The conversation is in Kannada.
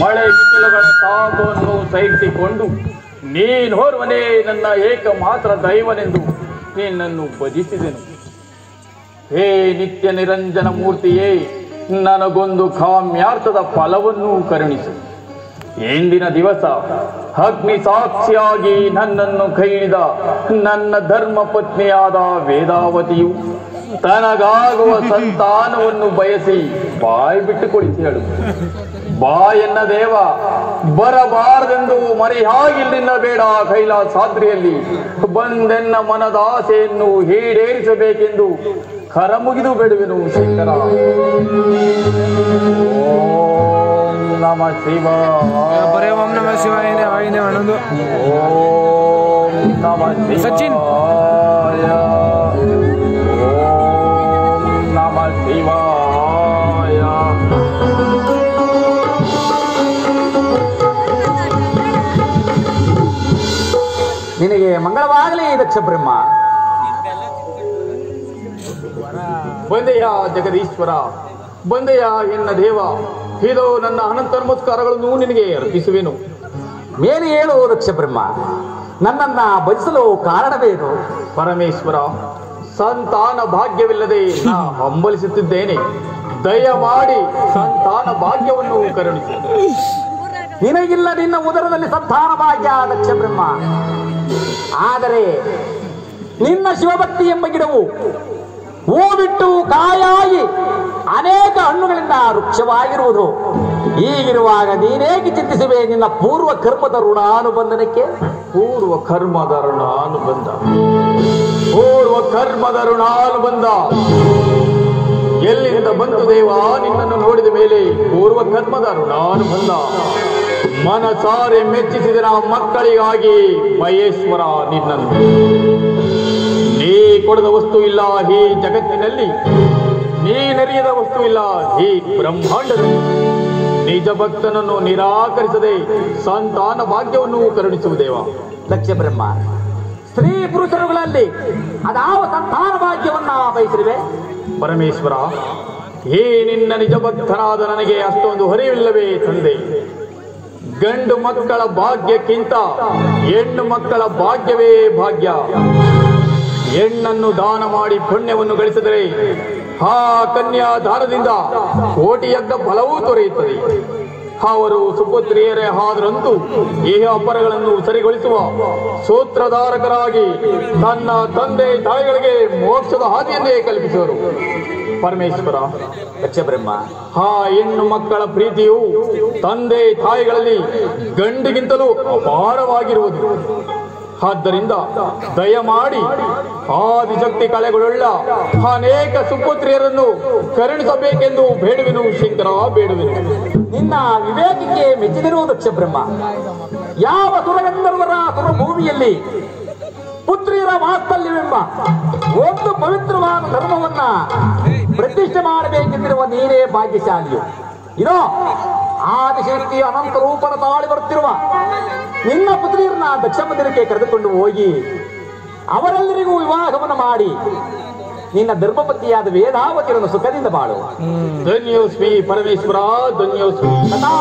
ಮಳೆ ತಾಪವನ್ನು ಸಹಿಸಿಕೊಂಡು ನೀನೋರ್ವನೇ ನನ್ನ ಏಕ ಮಾತ್ರ ದೈವನೆಂದು ನಿನ್ನನ್ನು ಭಜಿಸಿದೆನು. ಹೇ ನಿತ್ಯ ನಿರಂಜನ ಮೂರ್ತಿಯೇ, ನನಗೊಂದು ಕಾಮ್ಯಾರ್ಥದ ಫಲವನ್ನು ಕರುಣಿಸು. ಎಂದಿನ ದಿವಸ ಅಗ್ನಿ ಸಾಕ್ಷಿಯಾಗಿ ನನ್ನನ್ನು ಕೈಯಿದ ನನ್ನ ಧರ್ಮ ಪತ್ನಿಯಾದ ವೇದಾವತಿಯು ತನಗಾಗುವ ಸಂತಾನವನ್ನು ಬಯಸಿ ಬಾಯಿ ಬಿಟ್ಟು ಕುಳಿತು ಹೇಳು. ಬಾ ಎನ್ನ ದೇವ ಬರಬಾರದೆಂದು ಮರೆಯಾಗಿಲ್ಲಿನ ಬೇಡ ಕೈಲಾಸಾದ್ರಿಯಲ್ಲಿ. ಬಂದೆನ್ನ ಮನದಾಸೆಯನ್ನು ಈಡೇರಿಸಬೇಕೆಂದು ಕರ ಮುಗಿದು ಬೇಡುವೆನು ಶಂಕರ. ಓಂ ನಮ ಶಿವ. ಬರೇ ಓಂ ನಮ ಶಿವ ಇದೆ ಆಗಿದೆ ಅನ್ನೋದು. ಓಂ ನಮ ಸಚಿನ್. ನಿನಗೆ ಮಂಗಳವಾಗಲಿ ದಕ್ಷ ಬ್ರಹ್ಮ ಬಂದೆಯ ಜಗದೀಶ್ವರ? ಬಂದೆಯ ಎನ್ನ ದೇವ? ಇದು ನನ್ನ ಅನಂತ ನಮಸ್ಕಾರಗಳನ್ನು ನಿನಗೆ ಅರ್ಪಿಸುವೆನು. ಮೇಲೆ ಹೇಳು ದಕ್ಷ ಬ್ರಹ್ಮ ನನ್ನನ್ನ ಭಜಿಸಲು ಕಾರಣವೇನು ಪರಮೇಶ್ವರ, ಸಂತಾನ ಭಾಗ್ಯವಿಲ್ಲದೆ ಹಂಬಲಿಸುತ್ತಿದ್ದೇನೆ. ದಯಮಾಡಿ ಸಂತಾನ ಭಾಗ್ಯವನ್ನು ಕರುಣಿಸಿ. ನಿನಗಿಲ್ಲ ನಿನ್ನ ಉದರದಲ್ಲಿ ಸಂತಾನ ಭಾಗ್ಯ ದಕ್ಷ ಬ್ರಹ್ಮ ಆದರೆ ನಿನ್ನ ಶಿವಭಕ್ತಿ ಎಂಬ ಗಿಡವು ಹೂ ಬಿಟ್ಟು ಕಾಯಾಗಿ ಅನೇಕ ಹಣ್ಣುಗಳಿಂದ ವೃಕ್ಷವಾಗಿರುವುದು. ಹೀಗಿರುವಾಗ ನೀನೇಕೆ ಚಿಂತಿಸುವೆ ನಿನ್ನ ಪೂರ್ವ ಕರ್ಮದ ಋಣಾನುಬಂಧನಕ್ಕೆ. ಪೂರ್ವ ಕರ್ಮದ ಋಣಾನುಬಂಧ. ಪೂರ್ವ ಕರ್ಮದ ಋಣಾನುಬಂಧ. ಎಲ್ಲಿಂದ ಬಂತು ದೇವ ನಿನ್ನನ್ನು ನೋಡಿದ ಮೇಲೆ ಪೂರ್ವ ಕರ್ಮದ ಋಣಾನುಬಂಧ. ಮನಸಾರೆ ಮೆಚ್ಚಿಸಿದ ಮಕ್ಕಳಿಗಾಗಿ ಮಹೇಶ್ವರ ನಿನ್ನನ್ನು. ನೀ ಕೊಡದ ವಸ್ತು ಇಲ್ಲ ಈ ಜಗತ್ತಿನಲ್ಲಿ. ನೀ ನೆರೆಯದ ವಸ್ತು ಇಲ್ಲ ಈ ಬ್ರಹ್ಮಾಂಡದಲ್ಲಿ ನಿಜ ಭಕ್ತನನ್ನು ನಿರಾಕರಿಸದೆ ಸಂತಾನ ಭಾಗ್ಯವನ್ನು ಕರುಣಿಸುವುದೇವ ದಕ್ಷ ಬ್ರಹ್ಮ ಸ್ತ್ರೀ ಪುರುಷರುಗಳಲ್ಲಿ ಅದಾವ ಸಂತಾನ ಭಾಗ್ಯವನ್ನ ಬಯಸಿರುವೆ. ಪರಮೇಶ್ವರ ಈ ನಿನ್ನ ನಿಜ ಭಕ್ತನಾದ ನನಗೆ ಅಷ್ಟೊಂದು ಹೊರೆಯಿಲ್ಲವೇ ತಂದೆ. ಗಂಡು ಮಕ್ಕಳ ಭಾಗ್ಯಕ್ಕಿಂತ ಹೆಣ್ಣು ಮಕ್ಕಳ ಭಾಗ್ಯವೇ ಭಾಗ್ಯ. ಹೆಣ್ಣನ್ನು ದಾನ ಮಾಡಿ ಪುಣ್ಯವನ್ನು ಗಳಿಸಿದರೆ ಆ ಕನ್ಯಾಧಾರದಿಂದ ಕೋಟಿ ಯಜ್ಞ ಫಲವೂ ದೊರೆಯುತ್ತದೆ. ಅವರು ಸುಪುತ್ರಿಯರೇ ಆದರಂತೂ ಈ ಅಪರಗಳನ್ನು ಸರಿಗೊಳಿಸುವ ಸೂತ್ರಧಾರಕರಾಗಿ ತನ್ನ ತಂದೆ ತಾಯಿಗಳಿಗೆ ಮೋಕ್ಷದ ಹಾದಿಯನ್ನೇ ಕಲ್ಪಿಸುವರು. ಪರಮೇಶ್ವರ ಪಚ್ಚಬ್ರಹ್ಮ ಹಾ, ಹೆಣ್ಣು ಮಕ್ಕಳ ಪ್ರೀತಿಯು ತಂದೆ ತಾಯಿಗಳಲ್ಲಿ ಗಂಡಿಗಿಂತಲೂ ಅಪಾರವಾಗಿರುವುದು. ಆದ್ದರಿಂದ ದಯಮಾಡಿ ಆದಿಶಕ್ತಿ ಕಲೆಗಳುಳ್ಳ ಅನೇಕ ಸುಪುತ್ರಿಯರನ್ನು ಕರುಣಿಸಬೇಕೆಂದು ಬೇಡುವೆನು, ಶಂಕರ, ಬೇಡುವೆನು. ನಿನ್ನ ವಿವೇಕಕ್ಕೆ ಮೆಚ್ಚಿದಿರುವ ದಕ್ಷ ಬ್ರಹ್ಮ. ಯಾವ ಸುರಗಂಧರ್ವರ ಸುರಭೂಮಿಯಲ್ಲಿ ಪುತ್ರಿಯರ ವಾತ್ಸಲ್ಯವೆಂಬ ಒಂದು ಪವಿತ್ರವಾದ ಧರ್ಮವನ್ನ ನೀನೇ ಭಾಗ್ಯಶಾಲಿಯು. ಇದೋ ಆದಿಶಕ್ತಿ ಅನಂತ ರೂಪನ ತಾಳಿ ಬರುತ್ತಿರುವ ನಿನ್ನ ಪುತ್ರಿಯರನ್ನ ದಕ್ಷ ಮಂದಿರಕ್ಕೆ ಕರೆದುಕೊಂಡು ಹೋಗಿ, ಅವರೆಲ್ಲರಿಗೂ ವಿವಾಹವನ್ನು ಮಾಡಿ, ನಿನ್ನ ಧರ್ಮಪತಿಯಾದ ವೇದಾವತಿಯನ್ನು ಸುಖದಿಂದ ಬಾಳು. ಧನ್ಯೋಸ್ಮಿ ಪರಮೇಶ್ವರ ತಥಾ